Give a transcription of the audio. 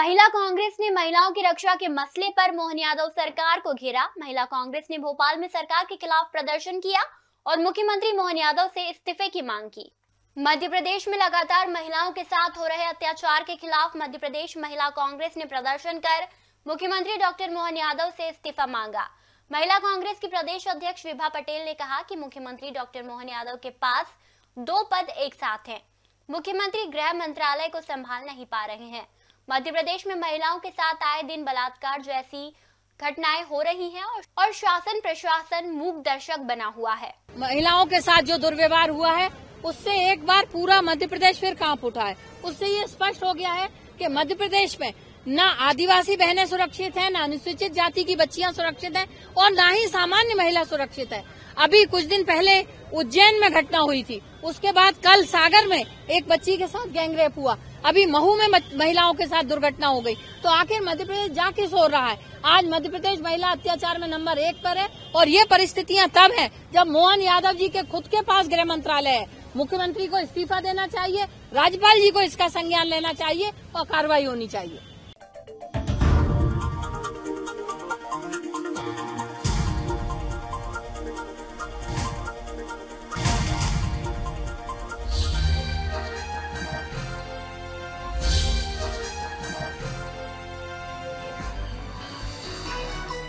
महिला कांग्रेस ने महिलाओं की रक्षा के मसले पर मोहन यादव सरकार को घेरा। महिला कांग्रेस ने भोपाल में सरकार के खिलाफ प्रदर्शन किया और मुख्यमंत्री मोहन यादव से इस्तीफे की मांग की। मध्य प्रदेश में लगातार महिलाओं के साथ हो रहे अत्याचार के खिलाफ मध्य प्रदेश महिला कांग्रेस ने प्रदर्शन कर मुख्यमंत्री डॉक्टर मोहन यादव से इस्तीफा मांगा। महिला कांग्रेस की प्रदेश अध्यक्ष विभा पटेल ने कहा कि मुख्यमंत्री डॉक्टर मोहन यादव के पास दो पद एक साथ हैं। मुख्यमंत्री गृह मंत्रालय को संभाल नहीं पा रहे हैं। मध्य प्रदेश में महिलाओं के साथ आए दिन बलात्कार जैसी घटनाएँ हो रही हैं और शासन प्रशासन मूक दर्शक बना हुआ है। महिलाओं के साथ जो दुर्व्यवहार हुआ है, उससे एक बार पूरा मध्य प्रदेश फिर काँप उठा है। उससे ये स्पष्ट हो गया है कि मध्य प्रदेश में न आदिवासी बहनें सुरक्षित हैं, न अनुसूचित जाति की बच्चियाँ सुरक्षित हैं और न ही सामान्य महिला सुरक्षित है। अभी कुछ दिन पहले उज्जैन में घटना हुई थी। उसके बाद कल सागर में एक बच्ची के साथ गैंगरेप हुआ। अभी महू में महिलाओं के साथ दुर्घटना हो गई। तो आखिर मध्य प्रदेश जा किस हो रहा है। आज मध्य प्रदेश महिला अत्याचार में नंबर एक पर है और ये परिस्थितियाँ तब है जब मोहन यादव जी के खुद के पास गृह मंत्रालय है। मुख्यमंत्री को इस्तीफा देना चाहिए, राज्यपाल जी को इसका संज्ञान लेना चाहिए और कार्रवाई होनी चाहिए।